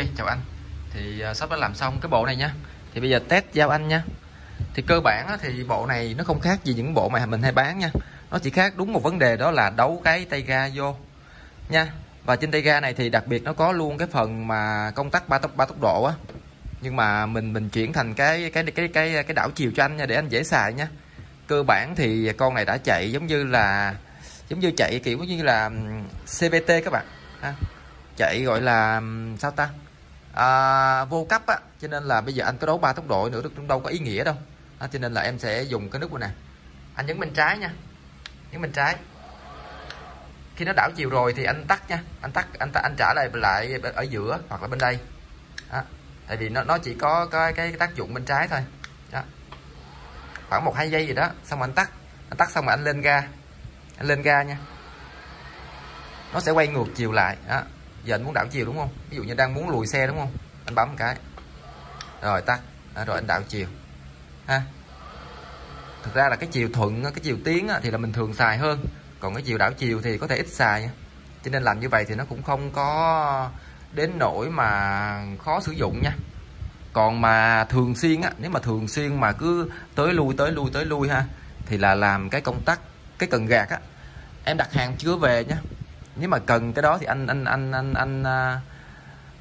Ok, chào anh. Thì uh, sắp đã làm xong cái bộ này nha. Thì bây giờ test giao anh nha. Thì cơ bản á, thì bộ này nó không khác gì những bộ mà mình hay bán nha. Nó chỉ khác đúng một vấn đề đó là đấu cái tay ga vô Nha. Và trên tay ga này thì đặc biệt nó có luôn cái phần mà công tắc ba tốc ba tốc độ á. Nhưng mà mình mình chuyển thành cái cái cái cái cái đảo chiều cho anh nha để anh dễ xài nha. Cơ bản thì con này đã chạy giống như là giống như chạy kiểu như là CVT các bạn. Ha chạy gọi là sao ta? À, vô cấp á cho nên là bây giờ anh có đấu ba tốc độ nữa cũng đâu có ý nghĩa đâu. À, cho nên là em sẽ dùng cái nút này nè. Anh nhấn bên trái nha nhấn bên trái. Khi nó đảo chiều rồi thì anh tắt nha anh tắt anh anh trả lại lại ở giữa hoặc là bên đây. Đó. tại vì nó nó chỉ có cái cái tác dụng bên trái thôi. Đó. khoảng một hai giây gì đó xong rồi anh tắt. Anh tắt xong rồi anh lên ga anh lên ga nha. Nó sẽ quay ngược chiều lại đó giờ anh muốn đảo chiều đúng không? Ví dụ như đang muốn lùi xe đúng không? Anh bấm cái. Rồi tắt. À, rồi anh đảo chiều. Ha? Thực ra là cái chiều thuận cái chiều tiến thì là mình thường xài hơn. Còn cái chiều đảo chiều thì có thể ít xài nha. Cho nên làm như vậy thì nó cũng không có đến nỗi mà khó sử dụng nha. Còn mà thường xuyên á nếu mà thường xuyên mà cứ tới lui tới lui tới lui ha thì là làm cái công tắc cái cần gạt á em đặt hàng chưa về nhá nếu mà cần cái đó thì anh anh anh anh anh anh,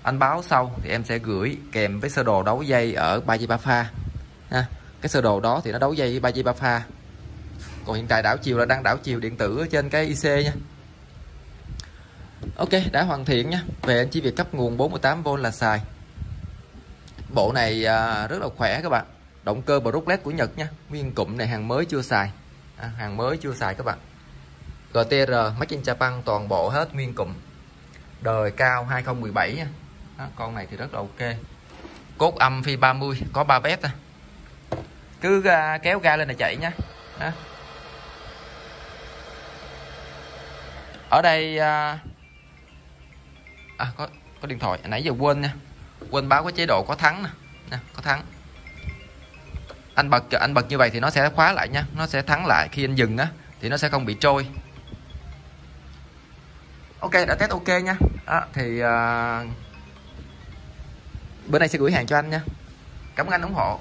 anh báo sau thì em sẽ gửi kèm với sơ đồ đấu dây ở ba dây ba pha ha. Cái sơ đồ đó thì nó đấu dây ba dây ba pha. Còn hiện tại đảo chiều là đang đảo chiều điện tử ở trên cái IC nha. Ok đã hoàn thiện nha. Về anh chỉ việc cấp nguồn 48V là xài. Bộ này à, rất là khỏe các bạn. Động cơ Brooklet của Nhật nha. Nguyên cụm này hàng mới chưa xài. À, hàng mới chưa xài các bạn. GTR Made in Japan toàn bộ hết nguyên cụm. Đời cao 2017 nha. Đó, con này thì rất là ok. Cốt âm phi 30 có 3 vét à. cứ uh, kéo ga lên là chạy nha. Đó. ở đây uh... à có có điện thoại. Nãy giờ quên nha. Quên báo có chế độ có thắng nè. Nè có thắng. Anh bật anh bật như vậy thì nó sẽ khóa lại nha. Nó sẽ thắng lại khi anh dừng á thì nó sẽ không bị trôi ok đã test ok nha. Đó, thì uh, bữa nay sẽ gửi hàng cho anh nha. Cảm ơn anh ủng hộ.